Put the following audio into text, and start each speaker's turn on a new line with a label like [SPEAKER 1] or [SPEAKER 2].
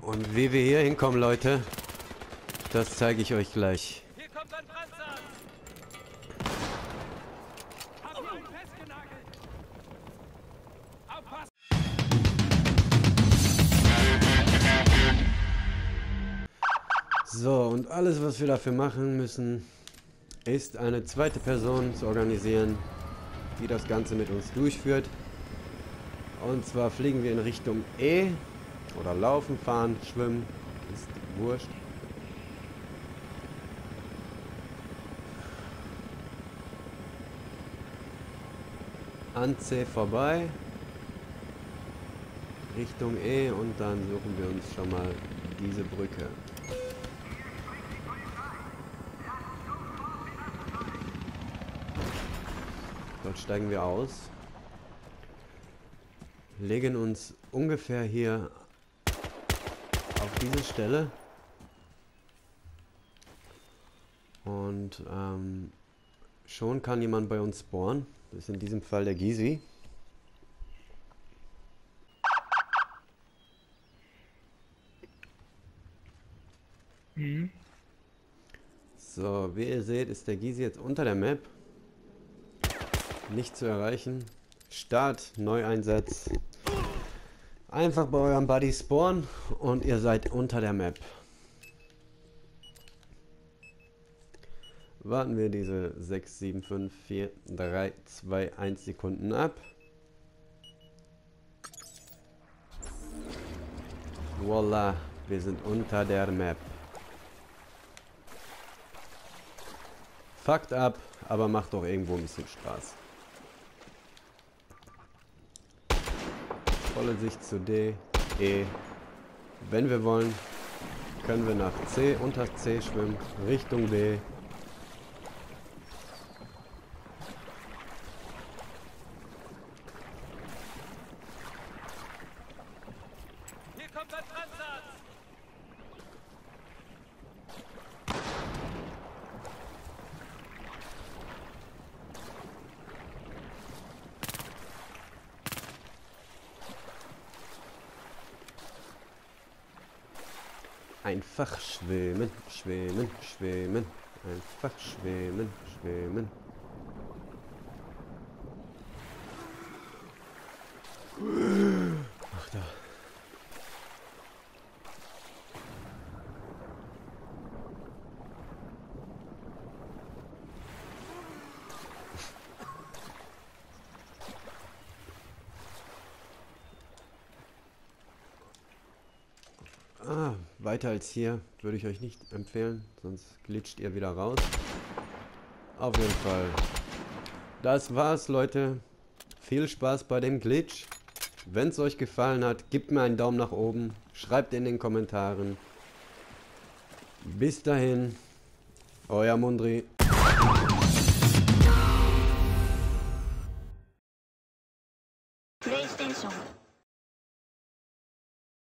[SPEAKER 1] Und wie wir hier hinkommen, Leute, das zeige ich euch gleich. So, und alles, was wir dafür machen müssen, ist eine zweite Person zu organisieren, die das Ganze mit uns durchführt. Und zwar fliegen wir in Richtung E oder laufen, fahren, schwimmen, ist wurscht. An C vorbei, Richtung E und dann suchen wir uns schon mal diese Brücke. Dort steigen wir aus. Legen uns ungefähr hier auf diese Stelle. Und ähm, schon kann jemand bei uns spawnen. Das ist in diesem Fall der Gizi.
[SPEAKER 2] Mhm.
[SPEAKER 1] So, wie ihr seht, ist der Gizi jetzt unter der Map. Nicht zu erreichen. Start, Neueinsatz. Einfach bei eurem Buddy spawnen und ihr seid unter der Map. Warten wir diese 6, 7, 5, 4, 3, 2, 1 Sekunden ab. Voila, wir sind unter der Map. Fuckt ab, aber macht doch irgendwo ein bisschen Spaß. Volle Sicht zu D, E. Wenn wir wollen, können wir nach C, unter C schwimmen, Richtung B.
[SPEAKER 3] Hier kommt ein Panzer!
[SPEAKER 1] Einfach schwimmen, schwimmen, schwimmen. Einfach schwimmen, schwimmen. Ach da. Ah, weiter als hier würde ich euch nicht empfehlen, sonst glitscht ihr wieder raus. Auf jeden Fall. Das war's, Leute. Viel Spaß bei dem Glitch. Wenn es euch gefallen hat, gebt mir einen Daumen nach oben. Schreibt in den Kommentaren. Bis dahin. Euer Mundri.
[SPEAKER 4] PlayStation